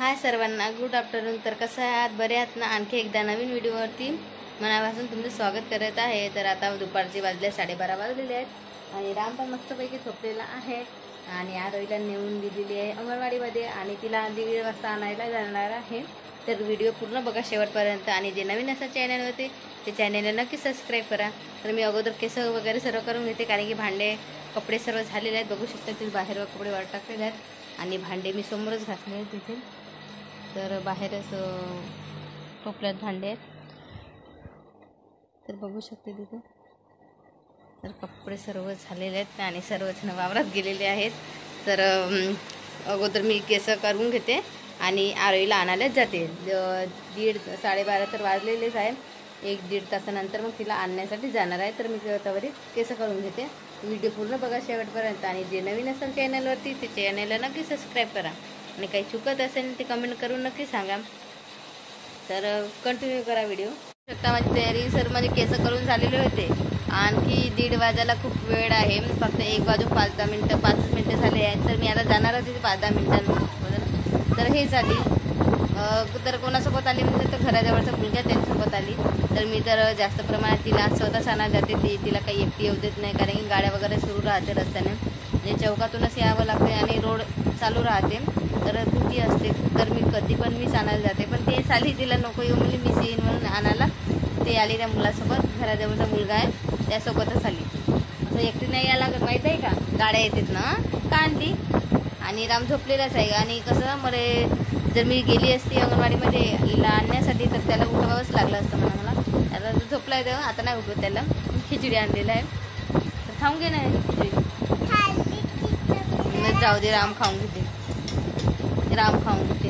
हाय सर्वांना. Good afternoon तर कसं आहात? बरे आहात ना? आणखी एकदा नवीन व्हिडिओवरती मनापासून तुमचं स्वागत करत आहे. तर आता दुपारचे वाजले साडेबारा वाजलेले आहेत आणि राम पण मस्तपैकी झोपलेला आहे आणि आरोईला नेऊन दिलेली आहे अंगणवाडीमध्ये आणि तिला दीड वाजता आणायला जाणार आहे. तर व्हिडिओ पूर्ण बघा शेवटपर्यंत आणि जे नवीन असं चॅनल होते ते चॅनलला नक्की सबस्क्राईब करा. तर मी अगोदर केस वगैरे सर्व करून घेते कारण की भांडे कपडे सर्व झालेले आहेत. बघू शकता तुम्ही बाहेर कपडे वाट टाकलेले आहेत आणि भांडे मी समोरच घातले आहेत तिथे. तर बाहेरच टोपल्यात भांडे आहेत. तर बघू शकते तिथे. तर कपडे सर्व झालेले आहेत आणि सर्वजण वावरात गेलेले आहेत. तर अगोदर मी केस करून घेते आणि आरोईला आणायलाच जाते. दीड साडेबारा तर वाजलेलेच आहे. एक दीड तासानंतर मग तिला आणण्यासाठी जाणार आहे. तर मी त्वरित केस करून घेते. व्हिडिओ पूर्ण बघा शेवटपर्यंत आणि जे नवीन असेल चॅनलवरती ते चॅनलला नक्की सबस्क्राईब करा. आणि काही चुकत असेल ते कमेंट करून नक्की सांगा. तर कंटिन्यू करा व्हिडिओ शकता माझी तयारी. सर माझे केस करून झालेले होते. आणखी दीड वाजायला खूप वेळ आहे. फक्त एक वाजून पाच दहा मिनटं पाच मिनटं झाले आहेत. तर मी आता जाणार होते पाच दहा मिनटांमध्ये तर हे झाली तर कोणासोबत आली म्हणजे तर घराजवळचा मुलगा त्यांच्यासोबत आली. तर मी तर जास्त प्रमाणात तिला स्वतःच आणायला जाते ती. तिला काही एकटी येऊ देत नाही कारण की गाड्या वगैरे सुरू राहते रस्त्याने. म्हणजे चौकातूनच यावं लागते आणि रोड चालू राहते तर भीती असते. तर मी कधी पण मीच आणायला जाते. पण ते साली तिला नको येऊ म्हणजे मीच येईन म्हणून आणायला. ते आली त्या मुलासोबत. घराजवळचा मुलगा आहे. त्यासोबतच आली. असं एकटी नाही यायला माहीत आहे का? गाड्या येतात ना. का आणली आणि राम झोपलेलाच आहे. आणि कसं मरे जर मी गेली असती अंगणवाडीमध्ये हिला आणण्यासाठी तर त्याला उठवावंच लागलं असतं म्हणा मला. त्याला झोपला आहे तेव्हा आता नाही उठवत त्याला. खिचडी आणलेला आहे. तर खाऊन घे नाही जाऊ दे राम खाऊन घेते. म्हणजे राम खाऊन घेते.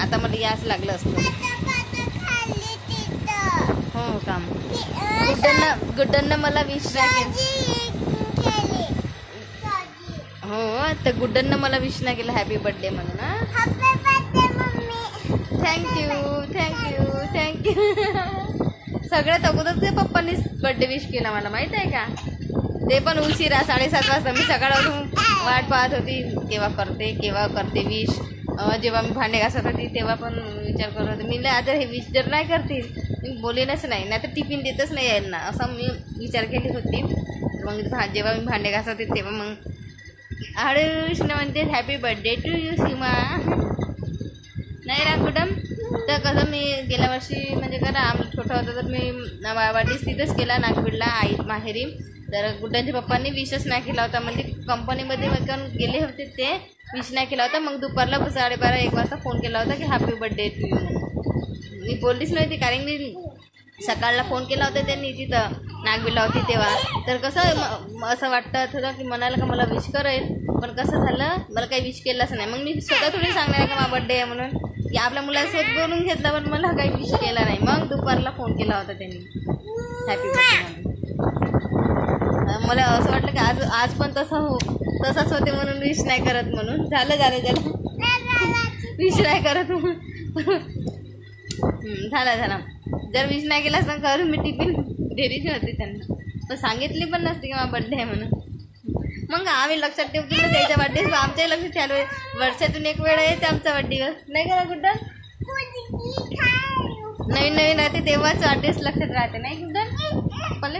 आता मला याच लागलं असतं. हो काम गुड्डांना गुड्डांना मला विश नाही हो तर गुड्डांना मला विश नाही केलं. हॅपी बर्थडे म्हणून thank you thank you thank you सगळ्यात अगोदर ते पप्पांनीच बर्थडे विश केला मला माहीत आहे का? ते पण उशिरा साडेसात वाजता. मी सकाळपासून वाट पाहत होती केव्हा करते केव्हा करते विश जेव्हा मी भांडे घासत होती तेव्हा पण विचार करत होते. मी लय आता हे विश जर नाही करतील मी बोलेनच नाही नाही तर टिफिन देतच नाही यांना. असा मी विचार केली होती. मग भा जेव्हा मी भांडे घासत होते तेव्हा मग कृष्ण म्हणते happy birthday to you Seema. नाही रा कुठं तर कसं मी गेल्या वर्षी म्हणजे करा आम्ही छोटा होता तर मी वाढदिवस तिथंच केला नागपूरला आई माहेरी. तर गुड्डांच्या पप्पांनी विशच नाही केला होता. म्हणजे कंपनीमध्ये पण गेले होते ते विश नाही केला होता. मग दुपारला साडेबारा एक वाजता फोन केला होता की हॅपी बर्थडे टू यू म्हणून मी बोललीच नव्हती कारण मी सकाळला फोन केला होता त्यांनी तिथं नागवीला होती तेव्हा. तर कसं असं वाटत होतं की मनाला का मला विश करेल. पण कसं झालं मला काही विश केलंच नाही. मग मी स्वतः थोडी सांगणार का माझा बड्डे आहे म्हणून? की आपल्या मुलासोबत बोलून घेतला पण मला काही विश केला नाही. मग दुपारला फोन केला होता त्यांनी. हॅपी बर्थडे म्हणून मला असं वाटलं की आज आज पण तसं हो तसंच होते म्हणून विश नाही करत म्हणून. झालं झालं झालं विश नाही करत म्हणून. झाला झाला. जर विश नाही केला तर करू मी टिफिन देरीची होती त्यांना. पण सांगितली पण नसती की माझा बड्डे आहे म्हणून. मग आम्ही लक्षात ठेवू की त्याच्या वाढदिवस आमच्याही लक्षात आहे. वर्षातून एक वेळ येते आमचा वाढदिवस नाही करा कुठं? नवीन नवीन राहते तेव्हाच वाढदिवस लक्षात राहते नाही कुठं? पले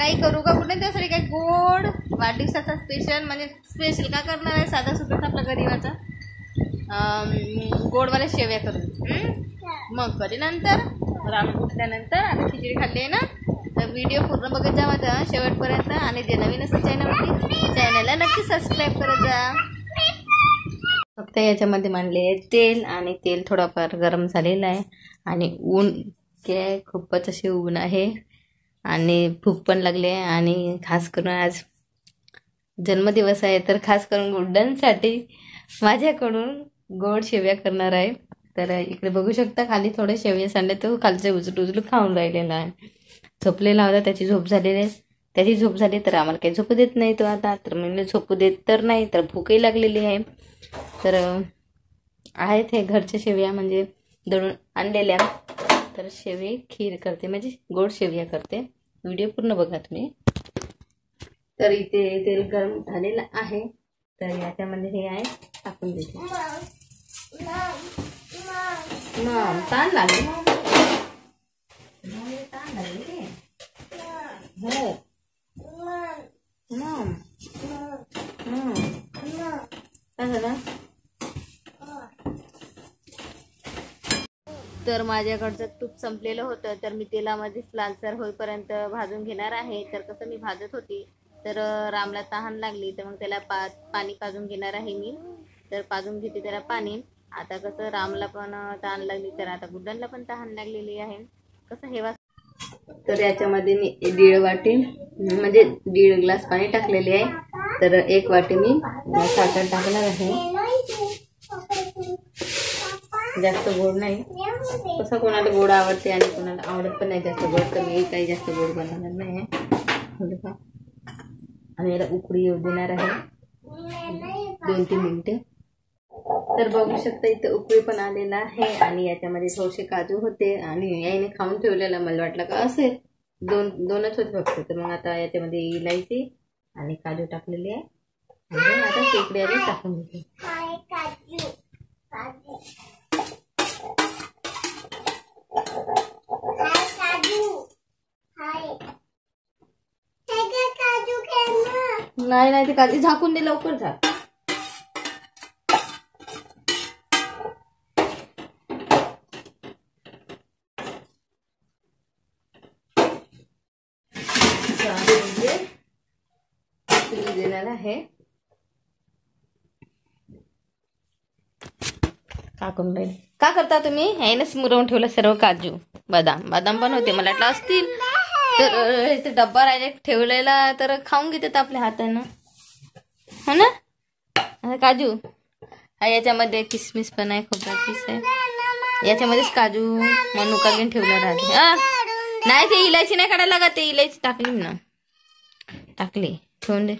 काही करू का? कुठे त्यासाठी काही गोड वाढदिवसाचा स्पेशल म्हणजे स्पेशल का करणार आहे? साधा सुद्धा आपला गरीबाचा. गोडवाल्या शेव्या करून. मग कधी नंतर. राम उठल्यानंतर आता खिचडी खाल्ली आहे ना? तर व्हिडिओ पूर्ण बघत जा माझा शेवटपर्यंत. आणि जे नवीन असेल चॅनलवरती चॅनलला नक्की सबस्क्राईब करत जा. फक्त याच्यामध्ये मांडले आहे तेल आणि तेल थोडाफार गरम झालेलं आहे. आणि ऊन काय खूपच असे ऊन आहे. आणि भूक पण लागली आहे. आणि खास करून आज जन्मदिवस आहे तर खास करून गुड्डांसाठी माझ्याकडून गोड शेव्या करणार आहे. तर इकडे बघू शकता खाली थोडे शेवया सांडले. तो खालचे उचलू उचलू खाऊन राहिलेला आहे. झोपलेला होता त्याची झोप झालेली आहे. त्याची झोप झाली तर आम्हाला काही झोपू देत नाही तो आता. तर मी झोपू देत तर नाही तर भूकही लागलेली आहे. तर आहेत हे घरच्या शेव्या म्हणजे दळून आणलेल्या. तर शेवे खीर करते. म्हणजे गोड शेवया करते. व्हिडिओ पूर्ण बघा तुम्ही. तर इथे तेल गरम झालेलं आहे. तर याच्यामध्ये हे आहे टाकून देते. ताण लागले मग ताण लागले ते. हो मग मग काय झालं तर माझ्याकडचं तूप संपलेलं होतं तर मी तेलामध्येच लालसर होईपर्यंत भाजून घेणार आहे. तर कसं मी भाजत होती तर रामला तहान लागली तर मग त्याला पा पाणी पाजून घेणार आहे मी. तर पाजून घेते त्याला पाणी. आता कसं रामला पण तहान लागली तर आता गुड्डनला पण तहान लागलेली आहे. कसं हेवा तर याच्यामध्ये मी दीड वाटी म्हणजे दीड ग्लास पाणी टाकलेले आहे. तर एक वाटी मी साखर टाकणार आहे. जास्त गोड नाही. कसं कोणाला गोड आवडते आणि कोणाला आवडत पण नाही जास्त गोड तर मी काही जास्त गोड बनवणार नाही आहे. आणि याला उकळी येऊ देणार आहे. दोन तीन मिनिटे. तर बघू शकता इथं उकळी पण आलेला आहे आणि याच्यामध्ये थोडेसे काजू होते आणि याने खाऊन ठेवलेला मला वाटलं का असेल दोन दोनच होते फक्त. तर मग आता याच्यामध्ये इलायची आणि काजू टाकलेले आहे. आणि आता शेकडे टाकून घेते. नाही नाही ते काजू झाकून दे लवकर झाक. देणार आहे. का करून राहील का करता तुम्ही? ह्यानेच मुरवून ठेवलं सर्व काजू. बदाम. बदाम पण होते मला वाटलं असतील. तर इथे डब्बा राहिले ठेवलेला तर खाऊन घेतात आपल्या हातानं. हो ना? काजू. हा याच्यामध्ये किसमिस पण आहे खोबरा किस आहे याच्यामध्येच काजू मनुका घेऊन ठेवला राहते. हा. नाही ते इलायची नाही काढायला लागत ते इलायची टाकली ना टाकली. ठेवून दे.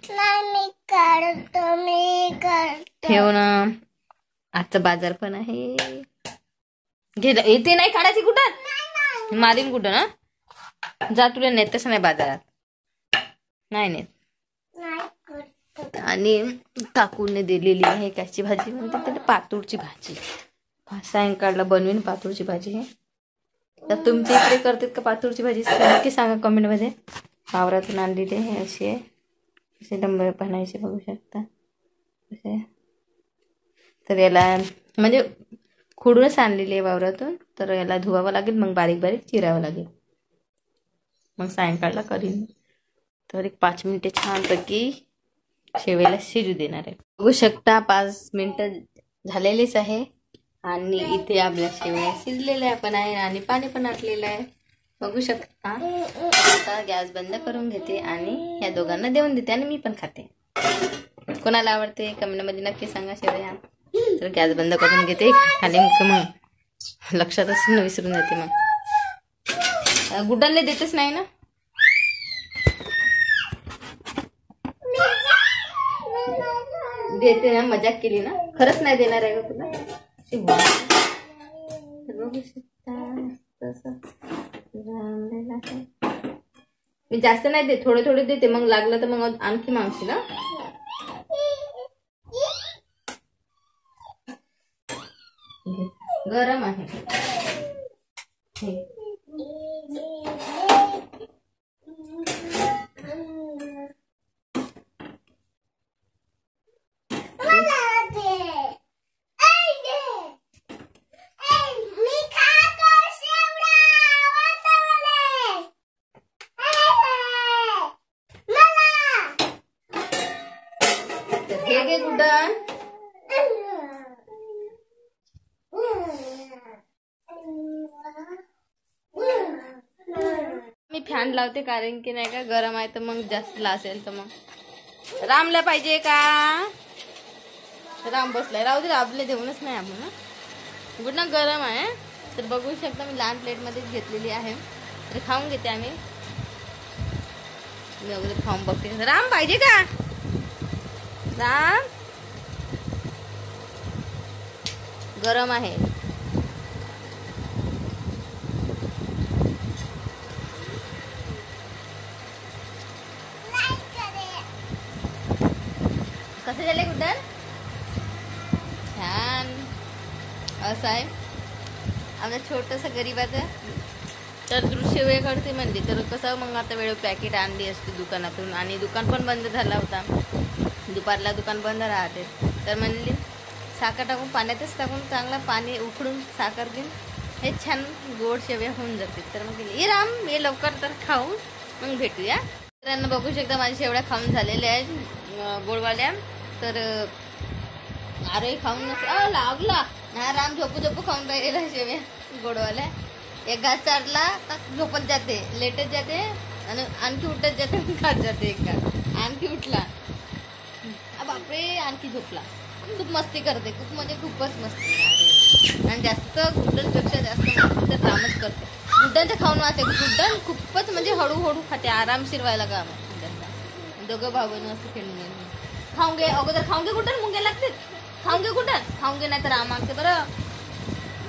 ठेव ना. आजचा बाजार पण आहे. घे येते नाही काढायची कुठं? मारीन कुठं ना जा तुला नेत तसं नाही बाजारात. नाही नेत. आणि काकूने दिलेली आहे कशी भाजी. म्हणते त्याला पातूरची भाजी. सायंकाळला बनवीन पातूरची भाजी हे. तर तुमच्या इकडे करतात का पातूरची भाजी? नक्की सांगा कमेंटमध्ये. वावरातून आणलेली आहे अशी आहे. असे डंबर बनायचे बघू शकता. असे. तर याला म्हणजे खुडूनच आणलेली आहे वावरातून. तर याला धुवावं लागेल मग बारीक बारीक चिरावं लागेल. मग सायंकाळला करीन. तर एक पाच मिनिटे छानपैकी शेवेला शिजू देणार आहे. बघू शकता पाच मिनिटं झालेलीच आहे. आणि इथे आपल्या शेवया शिजलेल्या पण आहे आणि पाणी पण आटलेलं आहे. बघू शकता. आता गॅस बंद करून घेते आणि या दोघांना देऊन देते आणि मी पण खाते. कोणाला आवडते कमेंटमध्ये नक्की सांगा शेवया. तर गॅस बंद करून घेते. खाली मग मग लक्षातच न विसरून जाते मग. गुड्डांना देतच नाही ना? देते ना मजाक केली ना? खरंच नाही देणार आहे का तुला. बघू शकता मी जास्त नाही देत थोडे थोडे देते. मग लागलं तर मग आणखी मागशी ना गरम आहे हे. तर हे घे गुड्डन मी फॅन लावते कारण की नाही का गरम आहे तर मग जास्त असेल तर मग. रामला पाहिजे का? राम बसलाय. राहू दे राबले देऊनच नाही आपण गुड ना गरम आहे तर बघू शकता मी लहान प्लेटमध्येच घेतलेली आहे. तर खाऊन घेते आम्ही. मी अगोदर खाऊन बघते. राम पाहिजे का? राम? गरम आहे कसे झाले गुड्डन छान असं आहे आमचं छोटंसं गरीबाचं तर दृश्य वेळ काढते म्हणली तर कसं मग आता वेळ पॅकेट आणली असते दुकानातून? आणि दुकान पण बंद झाला होता. दुपारला दुकान बंद राहते. तर म्हणली साखर टाकून पाण्यातच टाकून चांगलं पाणी उकडून साखर घेऊन हे छान गोड शेव्या होऊन जाते तर मग गेली, ये राम ये लवकर तर खाऊ. मग भेटूया. मित्रांनो बघू शकता माझ्या शेवड्या खाऊन झालेल्या आहेत गोडवाल्या. तर आरोही खाऊन लागला. हा राम झोपू झोपू खाऊन राहिलेला शेव्या गोडवाल्या एक घास चाडला का झोपत जाते लेटत जाते आणि आणखी उठत जाते खात जाते एक घास. आणखी उठला. बापरे आणखी झोपला. खूप मस्ती करते खूप म्हणजे खूपच मस्ती. आणि जास्त गुड्डनपेक्षा जास्त मस्ती तर रामच करते. गुड्डन तर खाऊन वाचते. गुड्डन खूपच म्हणजे हळूहळू खाते आरामशीर व्हायला का गुड्डनला दोघं भाऊ असं खेळून खाऊन घे अगोदर खाऊन घे कुठं मुंग्या लागते खाऊन घे कुठं? खाऊन घे नाही तर राम मागते बरं.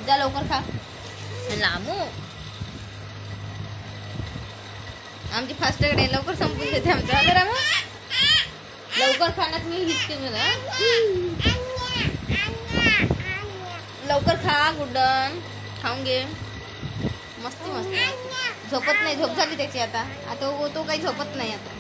जा लवकर खा. लांबू. आमची फास्ट आहे लवकर संपून देते आमच्या बरं मग लवकर खाण्यात मी हिसके लवकर खा गुड्डन खाऊन घे मस्ती मस्ती. झोपत नाही झोप झाली त्याची आता. आता तो काही झोपत नाही आता.